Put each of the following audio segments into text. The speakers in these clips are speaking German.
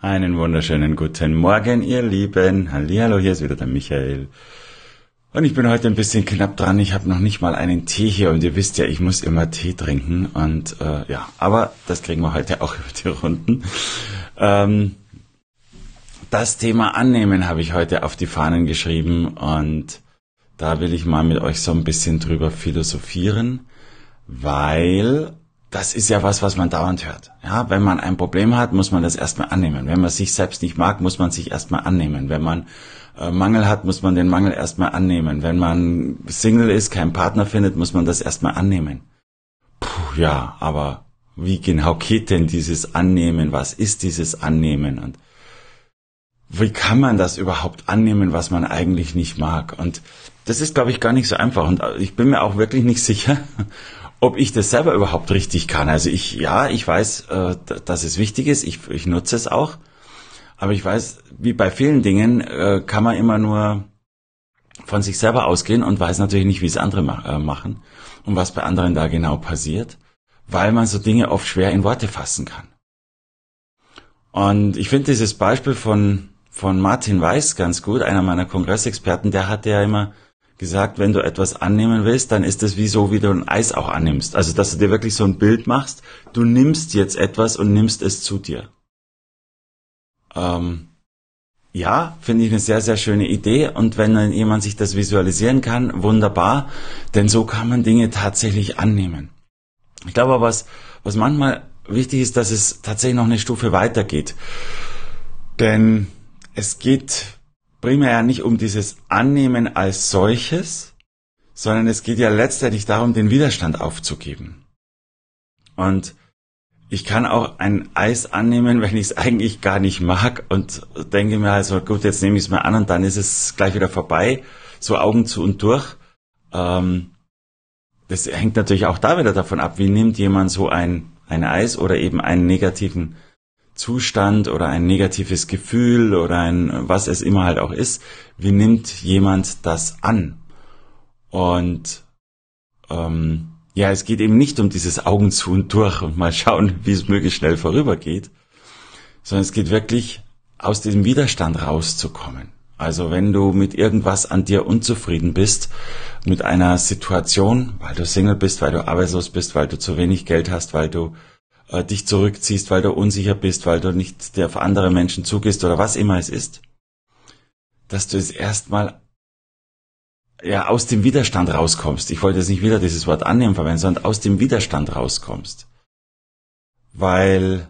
Einen wunderschönen guten Morgen, ihr Lieben. Hallihallo, hier ist wieder der Michael. Und ich bin heute ein bisschen knapp dran. Ich habe noch nicht mal einen Tee hier und ihr wisst ja, ich muss immer Tee trinken. Und äh, ja, aber das kriegen wir heute auch über die Runden. Ähm, das Thema Annehmen habe ich heute auf die Fahnen geschrieben und da will ich mal mit euch so ein bisschen drüber philosophieren, weil das ist ja was, was man dauernd hört. Ja, wenn man ein Problem hat, muss man das erstmal annehmen. Wenn man sich selbst nicht mag, muss man sich erstmal annehmen. Wenn man äh, Mangel hat, muss man den Mangel erstmal annehmen. Wenn man Single ist, keinen Partner findet, muss man das erstmal annehmen. Puh, ja, aber wie genau geht denn dieses Annehmen? Was ist dieses Annehmen? Und wie kann man das überhaupt annehmen, was man eigentlich nicht mag? Und das ist, glaube ich, gar nicht so einfach. Und ich bin mir auch wirklich nicht sicher, ob ich das selber überhaupt richtig kann. Also ich, ja, ich weiß, äh, dass es wichtig ist, ich, ich nutze es auch, aber ich weiß, wie bei vielen Dingen äh, kann man immer nur von sich selber ausgehen und weiß natürlich nicht, wie es andere ma äh, machen und was bei anderen da genau passiert, weil man so Dinge oft schwer in Worte fassen kann. Und ich finde dieses Beispiel von, von Martin Weiß ganz gut, einer meiner Kongressexperten, der hatte ja immer gesagt, wenn du etwas annehmen willst, dann ist es wie so, wie du ein Eis auch annimmst. Also, dass du dir wirklich so ein Bild machst, du nimmst jetzt etwas und nimmst es zu dir. Ähm, ja, finde ich eine sehr, sehr schöne Idee. Und wenn dann jemand sich das visualisieren kann, wunderbar. Denn so kann man Dinge tatsächlich annehmen. Ich glaube, was, was manchmal wichtig ist, dass es tatsächlich noch eine Stufe weitergeht. Denn es geht primär ja nicht um dieses Annehmen als solches, sondern es geht ja letztendlich darum, den Widerstand aufzugeben. Und ich kann auch ein Eis annehmen, wenn ich es eigentlich gar nicht mag und denke mir also, gut, jetzt nehme ich es mal an und dann ist es gleich wieder vorbei, so Augen zu und durch. Ähm, das hängt natürlich auch da wieder davon ab, wie nimmt jemand so ein, ein Eis oder eben einen negativen Zustand oder ein negatives Gefühl oder ein, was es immer halt auch ist, wie nimmt jemand das an? Und ähm, ja, es geht eben nicht um dieses Augen zu und durch und mal schauen, wie es möglichst schnell vorübergeht, sondern es geht wirklich aus diesem Widerstand rauszukommen. Also wenn du mit irgendwas an dir unzufrieden bist, mit einer Situation, weil du Single bist, weil du arbeitslos bist, weil du zu wenig Geld hast, weil du äh, dich zurückziehst, weil du unsicher bist, weil du nicht der auf andere Menschen zugehst oder was immer es ist, dass du es erstmal ja aus dem Widerstand rauskommst. Ich wollte jetzt nicht wieder dieses Wort annehmen verwenden, sondern aus dem Widerstand rauskommst. Weil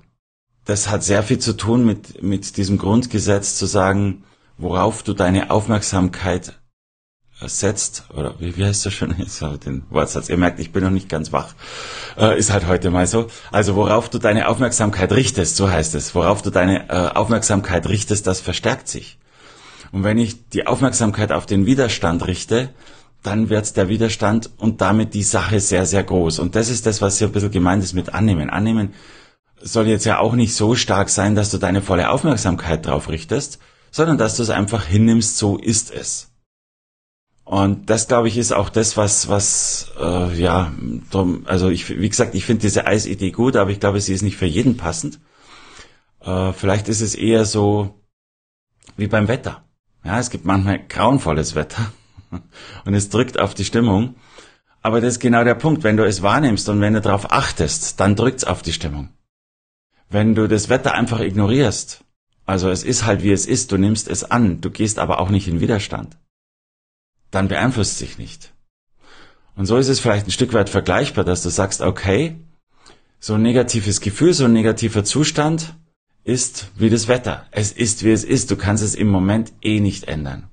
das hat sehr viel zu tun mit, mit diesem Grundgesetz zu sagen, worauf du deine Aufmerksamkeit setzt, oder wie, wie heißt das schon? Jetzt habe den Wortsatz. Ihr merkt, ich bin noch nicht ganz wach. Äh, ist halt heute mal so. Also worauf du deine Aufmerksamkeit richtest, so heißt es. Worauf du deine äh, Aufmerksamkeit richtest, das verstärkt sich. Und wenn ich die Aufmerksamkeit auf den Widerstand richte, dann wird der Widerstand und damit die Sache sehr, sehr groß. Und das ist das, was hier ein bisschen gemeint ist mit annehmen. Annehmen soll jetzt ja auch nicht so stark sein, dass du deine volle Aufmerksamkeit drauf richtest, sondern dass du es einfach hinnimmst, so ist es. Und das, glaube ich, ist auch das, was, was, äh, ja, drum, also ich, wie gesagt, ich finde diese Eisidee gut, aber ich glaube, sie ist nicht für jeden passend. Äh, vielleicht ist es eher so wie beim Wetter. Ja, es gibt manchmal grauenvolles Wetter und es drückt auf die Stimmung. Aber das ist genau der Punkt. Wenn du es wahrnimmst und wenn du darauf achtest, dann drückt's auf die Stimmung. Wenn du das Wetter einfach ignorierst, also es ist halt wie es ist, du nimmst es an, du gehst aber auch nicht in Widerstand dann beeinflusst sich nicht. Und so ist es vielleicht ein Stück weit vergleichbar, dass du sagst, okay, so ein negatives Gefühl, so ein negativer Zustand ist wie das Wetter. Es ist wie es ist. Du kannst es im Moment eh nicht ändern.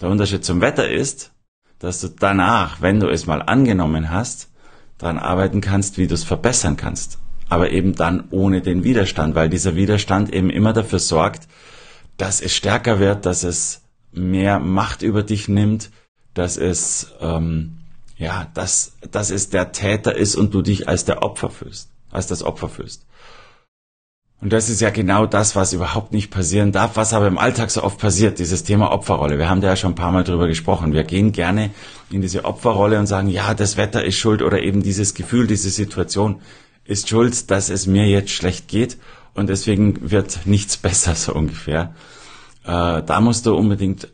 Der Unterschied zum Wetter ist, dass du danach, wenn du es mal angenommen hast, daran arbeiten kannst, wie du es verbessern kannst. Aber eben dann ohne den Widerstand, weil dieser Widerstand eben immer dafür sorgt, dass es stärker wird, dass es mehr Macht über dich nimmt, dass es ähm, ja, dass, dass es der Täter ist und du dich als der Opfer fühlst, als das Opfer fühlst. Und das ist ja genau das, was überhaupt nicht passieren darf, was aber im Alltag so oft passiert, dieses Thema Opferrolle. Wir haben da ja schon ein paar Mal drüber gesprochen. Wir gehen gerne in diese Opferrolle und sagen, ja, das Wetter ist schuld oder eben dieses Gefühl, diese Situation ist schuld, dass es mir jetzt schlecht geht und deswegen wird nichts besser, so ungefähr. Äh, da musst du unbedingt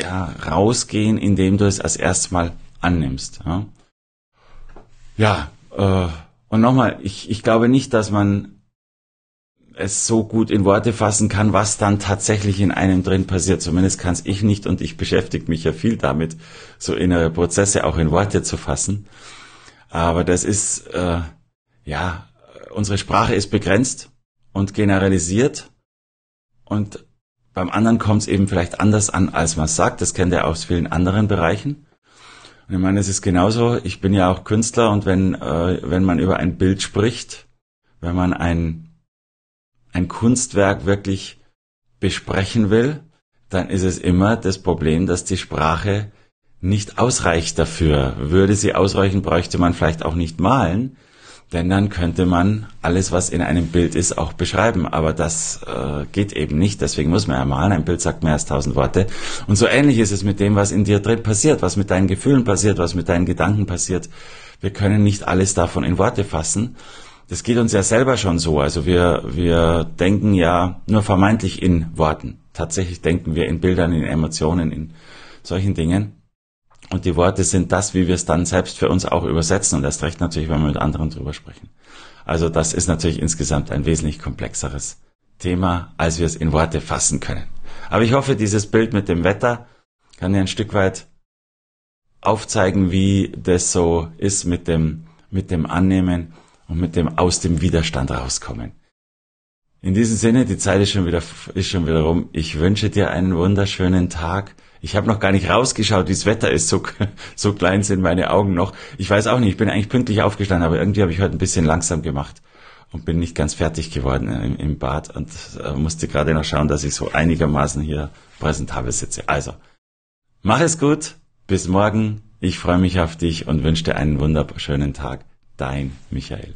ja, rausgehen, indem du es als erstes mal annimmst. Ja, ja äh, und nochmal, ich, ich glaube nicht, dass man es so gut in Worte fassen kann, was dann tatsächlich in einem drin passiert. Zumindest kann es ich nicht und ich beschäftige mich ja viel damit, so innere Prozesse auch in Worte zu fassen. Aber das ist, äh, ja, unsere Sprache ist begrenzt und generalisiert und beim anderen kommt es eben vielleicht anders an, als man sagt. Das kennt er aus vielen anderen Bereichen. Und ich meine, es ist genauso. Ich bin ja auch Künstler und wenn, äh, wenn man über ein Bild spricht, wenn man ein ein Kunstwerk wirklich besprechen will, dann ist es immer das Problem, dass die Sprache nicht ausreicht dafür. Würde sie ausreichen, bräuchte man vielleicht auch nicht malen, denn dann könnte man alles, was in einem Bild ist, auch beschreiben. Aber das äh, geht eben nicht, deswegen muss man ja malen. Ein Bild sagt mehr als tausend Worte. Und so ähnlich ist es mit dem, was in dir drin passiert, was mit deinen Gefühlen passiert, was mit deinen Gedanken passiert. Wir können nicht alles davon in Worte fassen das geht uns ja selber schon so. Also wir, wir denken ja nur vermeintlich in Worten. Tatsächlich denken wir in Bildern, in Emotionen, in solchen Dingen. Und die Worte sind das, wie wir es dann selbst für uns auch übersetzen. Und erst recht natürlich, wenn wir mit anderen drüber sprechen. Also das ist natürlich insgesamt ein wesentlich komplexeres Thema, als wir es in Worte fassen können. Aber ich hoffe, dieses Bild mit dem Wetter kann dir ein Stück weit aufzeigen, wie das so ist mit dem, mit dem Annehmen und mit dem aus dem Widerstand rauskommen. In diesem Sinne, die Zeit ist schon wieder, ist schon wieder rum. Ich wünsche dir einen wunderschönen Tag. Ich habe noch gar nicht rausgeschaut, wie das Wetter ist. So, so klein sind meine Augen noch. Ich weiß auch nicht, ich bin eigentlich pünktlich aufgestanden, aber irgendwie habe ich heute ein bisschen langsam gemacht und bin nicht ganz fertig geworden im, im Bad und äh, musste gerade noch schauen, dass ich so einigermaßen hier präsentabel sitze. Also, mach es gut. Bis morgen. Ich freue mich auf dich und wünsche dir einen wunderschönen Tag. Dein Michael.